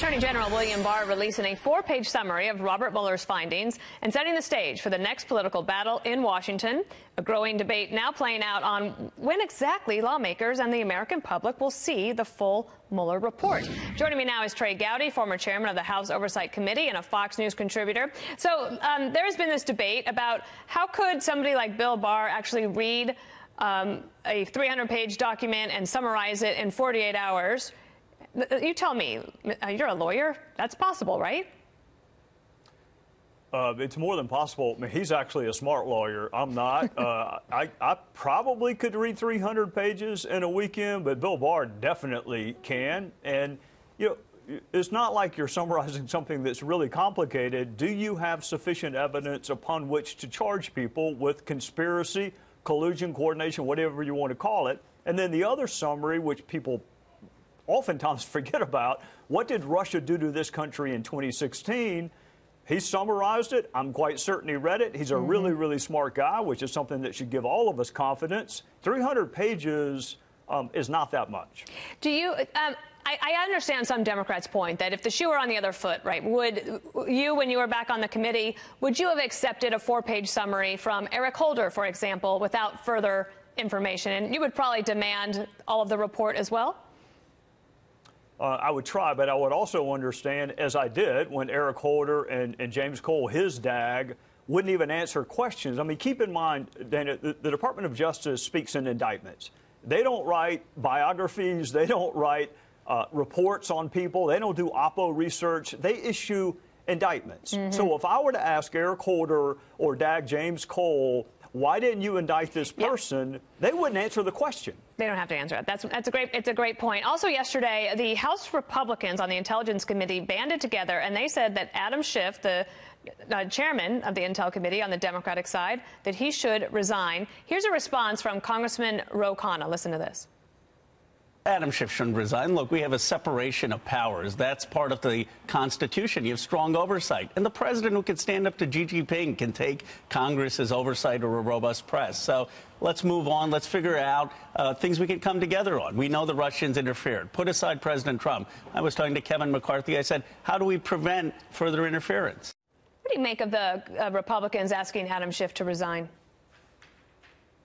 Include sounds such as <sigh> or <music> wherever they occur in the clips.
Attorney General William Barr releasing a four page summary of Robert Mueller's findings and setting the stage for the next political battle in Washington. A growing debate now playing out on when exactly lawmakers and the American public will see the full Mueller report. Joining me now is Trey Gowdy, former chairman of the House Oversight Committee and a Fox News contributor. So um, there has been this debate about how could somebody like Bill Barr actually read um, a 300 page document and summarize it in 48 hours. You tell me, uh, you're a lawyer. That's possible, right? Uh, it's more than possible. I mean, he's actually a smart lawyer. I'm not. <laughs> Uh, I, I, probably could read 300 pages in a weekend, but Bill Barr definitely can. And, you know, it's not like you're summarizing something that's really complicated. Do you have sufficient evidence upon which to charge people with conspiracy, collusion, coordination, whatever you want to call it? And then the other summary, which people oftentimes forget about what did Russia do to this country in 2016? He summarized it. I'm quite certain he read it. He's a mm-hmm. really, really smart guy, which is something that should give all of us confidence. 300 pages um, is not that much. Do you? Um, I, I, understand some Democrats' point that if the shoe were on the other foot, right, would you, when you were back on the committee, would you have accepted a four-page summary from Eric Holder, for example, without further information? And you would probably demand all of the report as well? Uh, I would try, but I would also understand, as I did when Eric Holder and, and James Cole, his DAG, wouldn't even answer questions. I mean, keep in mind, Dana, the, the Department of Justice speaks in indictments. They don't write biographies, they don't write uh, reports on people, they don't do Oppo research, they issue indictments. Mm-hmm. So if I were to ask Eric Holder or DAG James Cole, why didn't you indict this person? Yep. They wouldn't answer the question. They don't have to answer it. That's that's a great it's a great point. Also, yesterday, the House Republicans on the Intelligence Committee banded together and they said that Adam Schiff, the uh, chairman of the Intel Committee on the Democratic side, that he should resign. Here's a response from Congressman Ro Khanna. Listen to this. Adam Schiff shouldn't resign. Look, we have a separation of powers. That's part of the Constitution. You have strong oversight. And the president who can stand up to Xi Jinping can take Congress's oversight or a robust press. So let's move on. Let's figure out uh, things we can come together on. We know the Russians interfered. Put aside President Trump. I was talking to Kevin McCarthy. I said, how do we prevent further interference? What do you make of the uh, Republicans asking Adam Schiff to resign?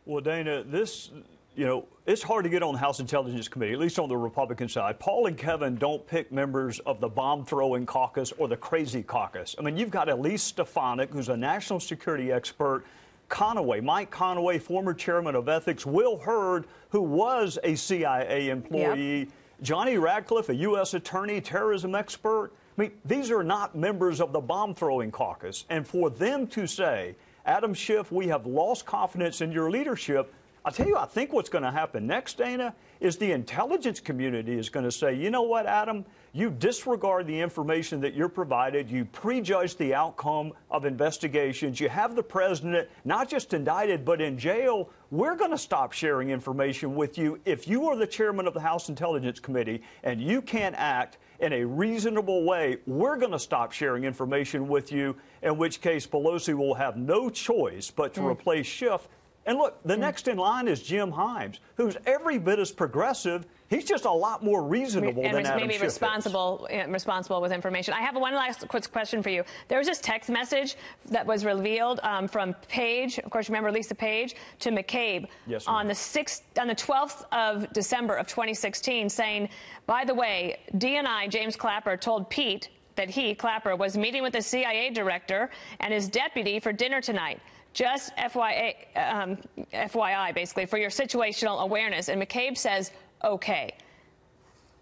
Well, Dana, this you know, it's hard to get on the House Intelligence Committee, at least on the Republican side. Paul and Kevin don't pick members of the bomb throwing caucus or the crazy caucus. I mean, you've got Elise Stefanik, who's a national security expert, Conaway, Mike Conaway, former chairman of ethics, Will Hurd, who was a CIA employee, yep. Johnny Ratcliffe, a U.S. attorney, terrorism expert. I mean, these are not members of the bomb throwing caucus. And for them to say, Adam Schiff, we have lost confidence in your leadership, I'll tell you, I think what's going to happen next, Dana, is the intelligence community is going to say, you know what, Adam, you disregard the information that you're provided, you prejudge the outcome of investigations, you have the president not just indicted but in jail. We're going to stop sharing information with you if you are the chairman of the House Intelligence Committee and you can't act in a reasonable way. We're going to stop sharing information with you, in which case Pelosi will have no choice but to mm. replace Schiff and look, the mm. next in line is Jim Himes, who's every bit as progressive. He's just a lot more reasonable and than Adam maybe responsible, is. responsible with information. I have one last quick question for you. There was this text message that was revealed um, from Page, of course, remember Lisa Page, to McCabe yes, on the sixth, on the 12th of December of 2016, saying, "By the way, DNI James Clapper told Pete." That he, Clapper, was meeting with the CIA director and his deputy for dinner tonight. Just FYI, um, FYI, basically, for your situational awareness. And McCabe says, okay.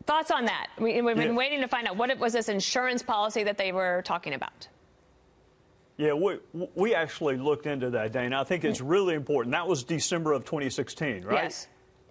Thoughts on that? We, have been yeah. waiting to find out what it was this insurance policy that they were talking about. Yeah, we, we actually looked into that, Dana. I think it's really important. That was December of 2016, right? Yes.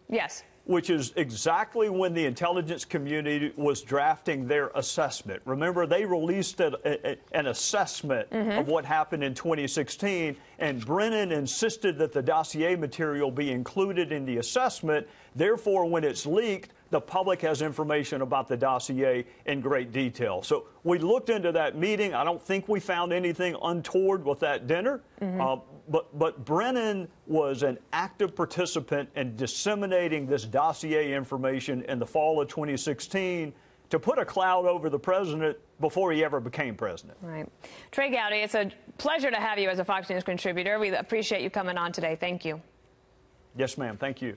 Yes which is exactly when the intelligence community was drafting their assessment. Remember, they released a, a, an assessment mm -hmm. of what happened in 2016, and Brennan insisted that the dossier material be included in the assessment. Therefore, when it's leaked, the public has information about the dossier in great detail. So we looked into that meeting. I don't think we found anything untoward with that dinner. Mm -hmm. uh, but, but Brennan was an active participant in disseminating this dossier information in the fall of 2016 to put a cloud over the president before he ever became president. Right. Trey Gowdy, it's a pleasure to have you as a Fox News contributor. We appreciate you coming on today. Thank you. Yes, ma'am. Thank you.